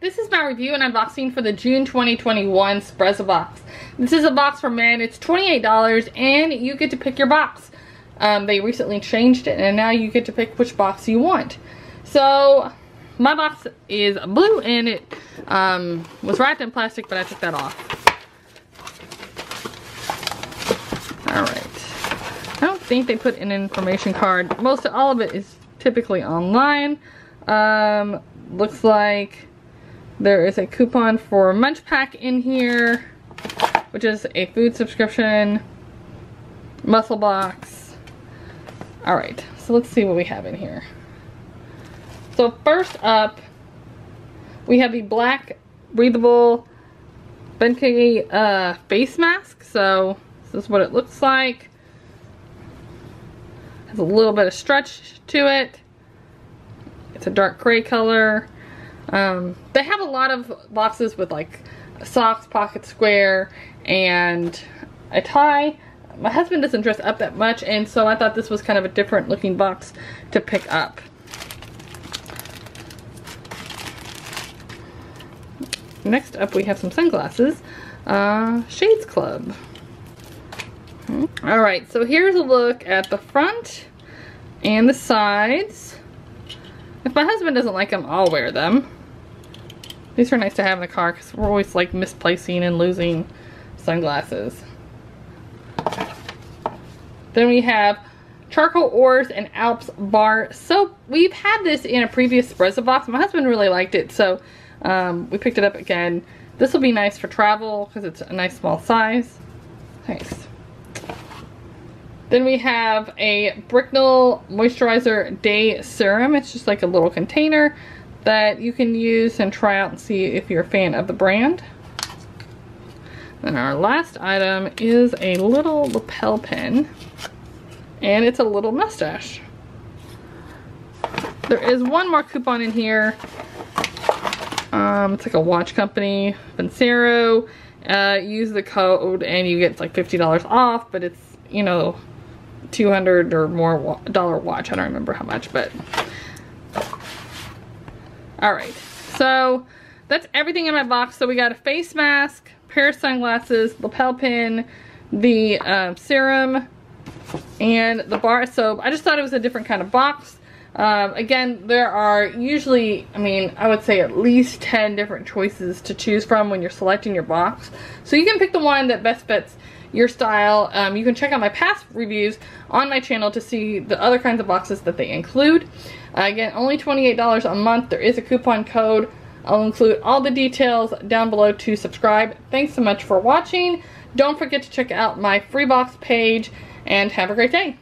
This is my review and unboxing for the June 2021 Sprezza box. This is a box for men. It's $28 and you get to pick your box. Um, they recently changed it and now you get to pick which box you want. So my box is blue and it um, was wrapped in plastic but I took that off. Alright. I don't think they put an information card. Most of all of it is typically online. Um, looks like there is a coupon for Munch Pack in here, which is a food subscription, muscle box. All right, so let's see what we have in here. So first up, we have the black breathable Benkei uh, face mask. So this is what it looks like. Has a little bit of stretch to it. It's a dark gray color. Um, they have a lot of boxes with like socks, pocket square, and a tie. My husband doesn't dress up that much, and so I thought this was kind of a different looking box to pick up. Next up, we have some sunglasses. Uh, Shades Club. Hmm. All right, so here's a look at the front and the sides. If my husband doesn't like them, I'll wear them. These are nice to have in the car because we're always like misplacing and losing sunglasses. Then we have Charcoal Oars and Alps Bar Soap. We've had this in a previous Sprezza box. My husband really liked it, so um, we picked it up again. This will be nice for travel because it's a nice small size. Nice. Then we have a Brickell Moisturizer Day Serum. It's just like a little container that you can use and try out and see if you're a fan of the brand. Then our last item is a little lapel pin and it's a little mustache. There is one more coupon in here. Um, it's like a watch company, Vincero. Uh, use the code and you get like $50 off, but it's, you know, 200 or more dollar watch. I don't remember how much, but all right, so that's everything in my box. So we got a face mask, pair of sunglasses, lapel pin, the uh, serum, and the bar soap. I just thought it was a different kind of box. Um, again, there are usually, I mean, I would say at least 10 different choices to choose from when you're selecting your box. So you can pick the one that best fits your style. Um, you can check out my past reviews on my channel to see the other kinds of boxes that they include. Uh, again, only $28 a month. There is a coupon code. I'll include all the details down below to subscribe. Thanks so much for watching. Don't forget to check out my free box page and have a great day.